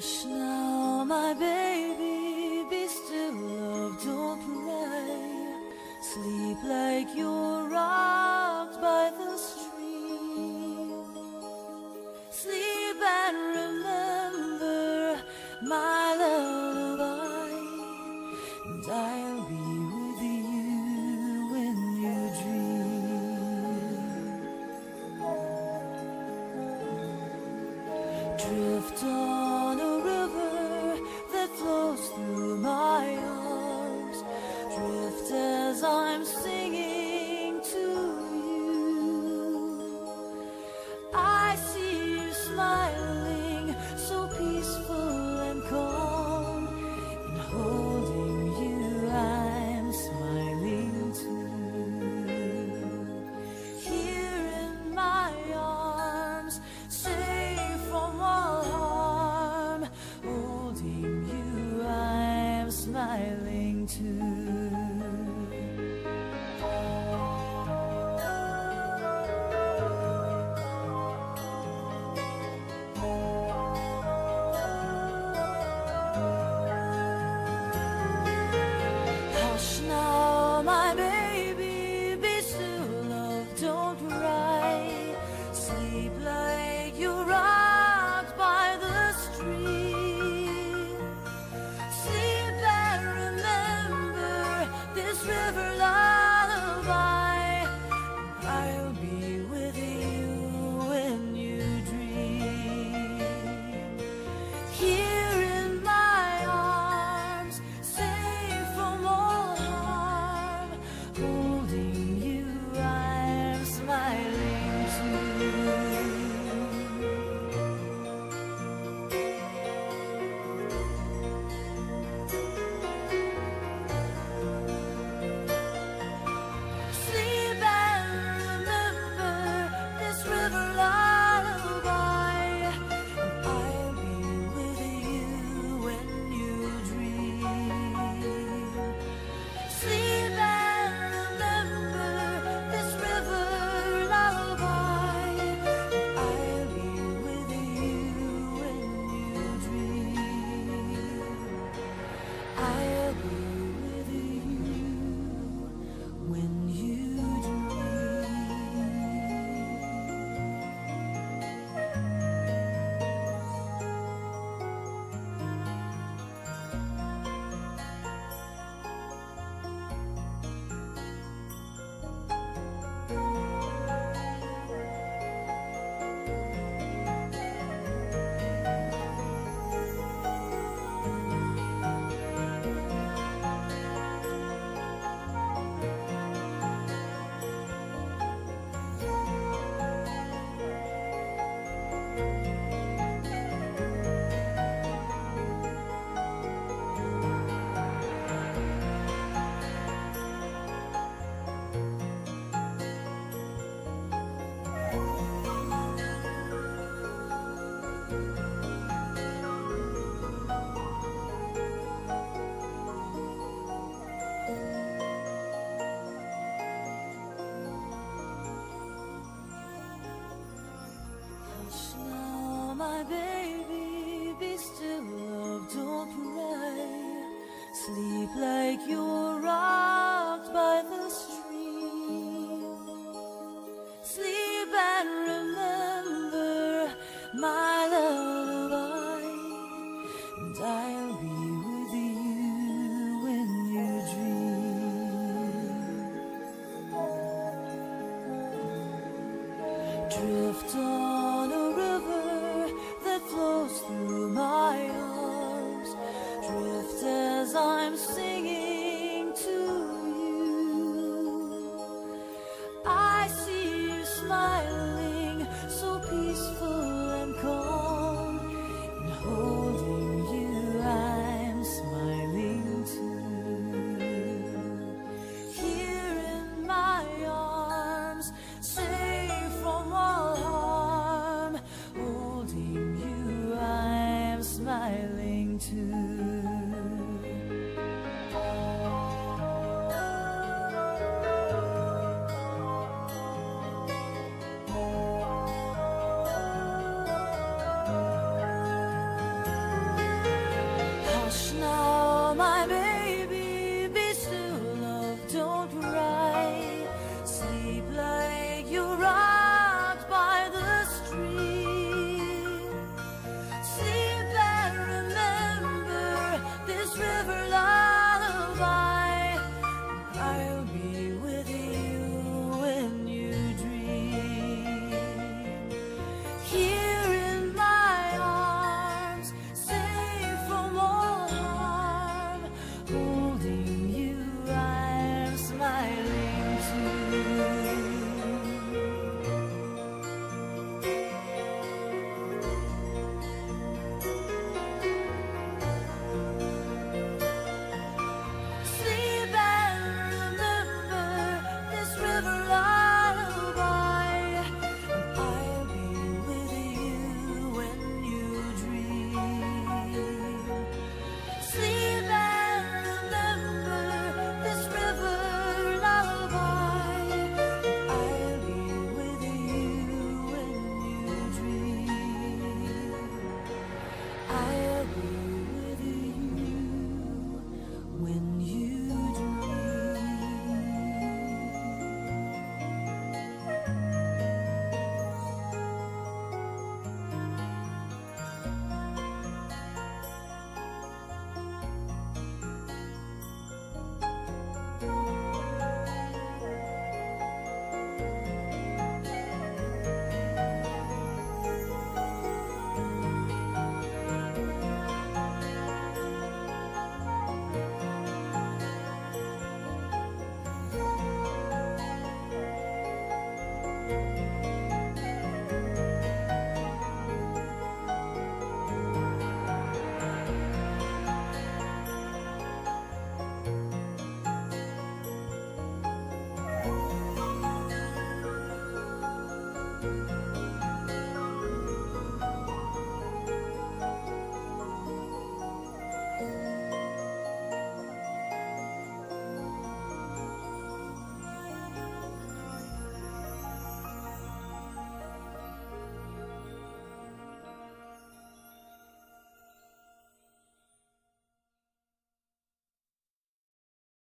Hush now, my baby, be still, love, don't cry. Sleep like you're rocked by the stream. Sleep and remember my lullaby, and I'll be with you when you dream. Drift on Like you're rocked by the stream. Sleep and remember my lullaby, and I'll be with you when you dream. Drift on a river that flows through my arms. Drift as I'm singing.